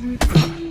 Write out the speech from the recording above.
Mm-hmm.